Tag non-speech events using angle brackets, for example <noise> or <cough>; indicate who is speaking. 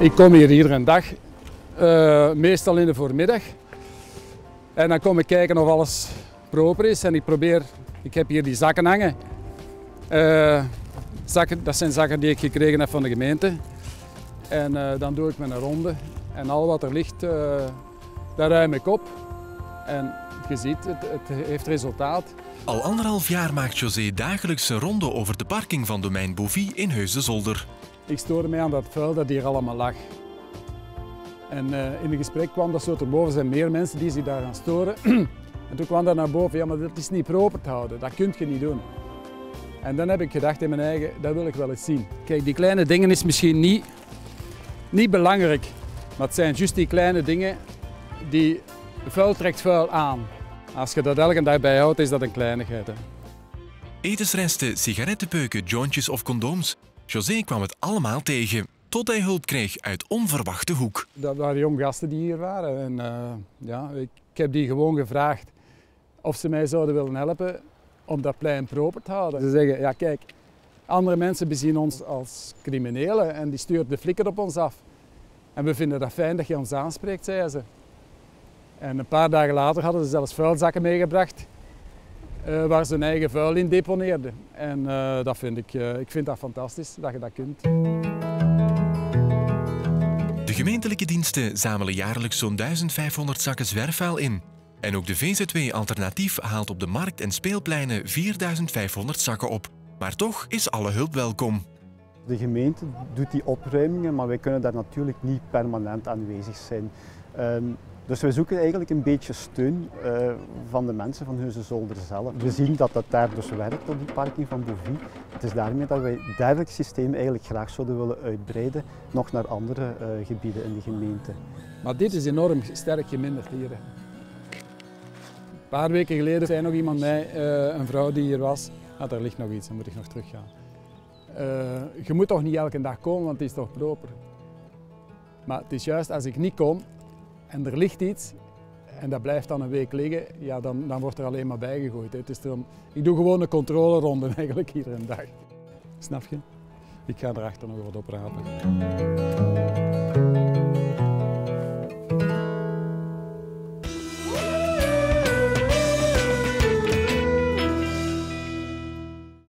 Speaker 1: Ik kom hier iedere dag, uh, meestal in de voormiddag. En dan kom ik kijken of alles proper is en ik probeer, ik heb hier die zakken hangen. Uh, zakken, dat zijn zakken die ik gekregen heb van de gemeente. En uh, dan doe ik mijn ronde en al wat er ligt, daar ruim ik op. En je ziet, het, het heeft resultaat.
Speaker 2: Al anderhalf jaar maakt José dagelijks een ronde over de parking van domein Bovie in Heusden-Zolder.
Speaker 1: Ik stoorde mij aan dat vuil dat hier allemaal lag. En uh, in het gesprek kwam dat zo te boven. Zijn meer mensen die zich daar gaan storen. <clears throat> en toen kwam dat naar boven. Ja, maar dat is niet proper te houden. Dat kun je niet doen. En dan heb ik gedacht in mijn eigen, dat wil ik wel eens zien. Kijk, die kleine dingen is misschien niet, niet belangrijk. Maar het zijn juist die kleine dingen die vuil trekt vuil aan. Als je dat elke dag bijhoudt, is dat een kleinigheid. Hè.
Speaker 2: Etensresten, sigarettenpeuken, jointjes of condooms. José kwam het allemaal tegen, tot hij hulp kreeg uit onverwachte hoek.
Speaker 1: Dat waren jong gasten die hier waren. En, uh, ja, ik, heb die gewoon gevraagd of ze mij zouden willen helpen om dat plein proper te houden. Ze zeggen, ja kijk, andere mensen bezien ons als criminelen en die sturen de flikker op ons af. En we vinden dat fijn dat je ons aanspreekt, zeiden ze. En een paar dagen later hadden ze zelfs vuilzakken meegebracht uh, waar ze hun eigen vuil in deponeerden. En uh, dat vind ik, uh, ik vind dat fantastisch dat je dat kunt.
Speaker 2: De gemeentelijke diensten zamelen jaarlijks zo'n 1500 zakken zwerfvuil in. En ook de VZW Alternatief haalt op de markt en speelpleinen 4500 zakken op. Maar toch is alle hulp welkom.
Speaker 3: De gemeente doet die opruimingen, maar wij kunnen daar natuurlijk niet permanent aanwezig zijn. Um, dus we zoeken eigenlijk een beetje steun uh, van de mensen van Heusden-Zolder zelf. We zien dat dat daar dus werkt op die parking van Bouvie. Het is daarmee dat wij dergelijk systeem eigenlijk graag zouden willen uitbreiden, nog naar andere uh, gebieden in de gemeente.
Speaker 1: Maar dit is enorm sterk geminderd hier. Een paar weken geleden zei nog iemand mij, uh, een vrouw die hier was, ah, daar ligt nog iets, dan moet ik nog teruggaan. je moet toch niet elke dag komen, want het is toch proper. Maar het is juist als ik niet kom, en er ligt iets en dat blijft dan een week liggen, ja, dan, dan wordt er alleen maar bijgegooid. Het is dan, ik doe gewoon een controleronde <laughs> eigenlijk iedere dag. Snap je? Ik ga erachter nog wat oprapen.